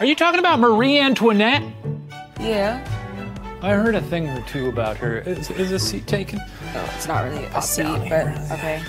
Are you talking about Marie Antoinette? Yeah. I heard a thing or two about her. Is, is a seat taken? No, it's not really a seat, but okay.